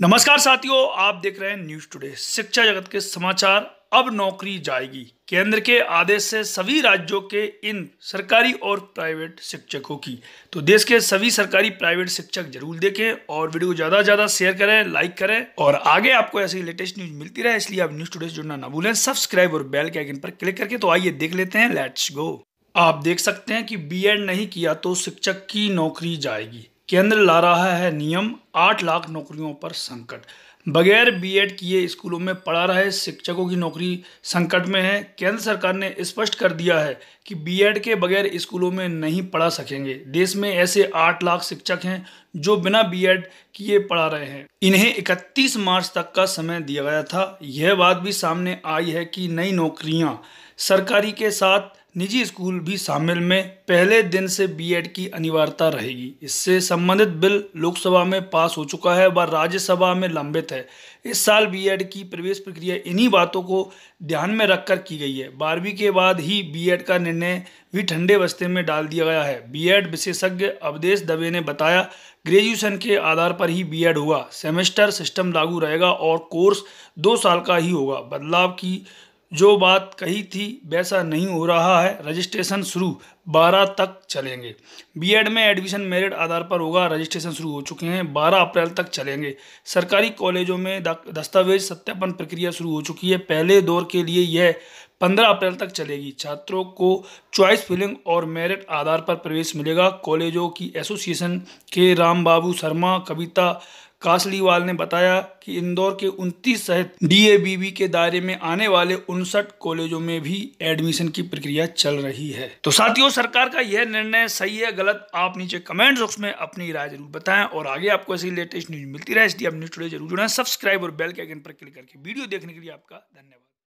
नमस्कार साथियों, आप देख रहे हैं न्यूज़ टुडे शिक्षा जगत के समाचार अब नौकरी जाएगी। केंद्र के आदेश से सभी राज्यों के इन सरकारी और प्राइवेट शिक्षकों की। तो देश के सभी सरकारी प्राइवेट शिक्षक ज़रूर देखें और वीडियो ज़्यादा से ज़्यादा शेयर करें लाइक करें और आगे आपको ऐसी लेटेस्ट न्यूज़ मिलती रहे, इसलिए आप न्यूज़ टुडे जुड़ना ना भूलें। सब्सक्राइब और बेल के आइकन पर क्लिक करके तो आइए देख लेते हैं लेट्स गो आप देख सकते हैं कि बी नहीं किया तो शिक्षक की नौकरी जाएगी। केंद्र ला रहा है नियम, आठ लाख नौकरियों पर संकट। बगैर बीएड किए स्कूलों में पढ़ा रहे शिक्षकों की नौकरी संकट में है। केंद्र सरकार ने स्पष्ट कर दिया है कि बीएड के बगैर स्कूलों में नहीं पढ़ा सकेंगे। देश में ऐसे आठ लाख शिक्षक हैं जो बिना बीएड किए पढ़ा रहे हैं। इन्हें 31 मार्च तक का समय दिया गया था। यह बात भी सामने आई है कि नई नौकरियाँ सरकारी के साथ निजी स्कूल भी शामिल में पहले दिन से बीएड की अनिवार्यता रहेगी। इससे संबंधित बिल लोकसभा में पास हो चुका है व राज्यसभा में लंबित है। इस साल बीएड की प्रवेश प्रक्रिया इन्हीं बातों को ध्यान में रखकर की गई है। बारहवीं के बाद ही बीएड का निर्णय भी ठंडे बस्ते में डाल दिया गया है। बीएड विशेषज्ञ अवधेश दवे ने बताया, ग्रेजुएशन के आधार पर ही बीएड होगा। सेमेस्टर सिस्टम लागू रहेगा और कोर्स दो साल का ही होगा। बदलाव की जो बात कही थी वैसा नहीं हो रहा है। रजिस्ट्रेशन शुरू 12 तक चलेंगे। बीएड में एडमिशन मेरिट आधार पर होगा। रजिस्ट्रेशन शुरू हो चुके हैं 12 अप्रैल तक चलेंगे। सरकारी कॉलेजों में दस्तावेज़ सत्यापन प्रक्रिया शुरू हो चुकी है। पहले दौर के लिए यह 15 अप्रैल तक चलेगी। छात्रों को चॉइस फिलिंग और मेरिट आधार पर प्रवेश मिलेगा। कॉलेजों की एसोसिएशन के राम बाबू शर्मा, कविता कासलीवाल ने बताया कि इंदौर के 29 सहित डीएबीबी के दायरे में आने वाले उनसठ कॉलेजों में भी एडमिशन की प्रक्रिया चल रही है। तो साथियों, सरकार का यह निर्णय सही है, गलत आप नीचे कमेंट बॉक्स में अपनी राय ज़रूर बताएँ और आगे आपको ऐसी लेटेस्ट न्यूज़ मिलती रहे, इसलिए आप न्यूज़ टुडे ज़रूर जुड़े, सब्सक्राइब और बेल के आइकन पर क्लिक करके वीडियो देखने के लिए आपका धन्यवाद।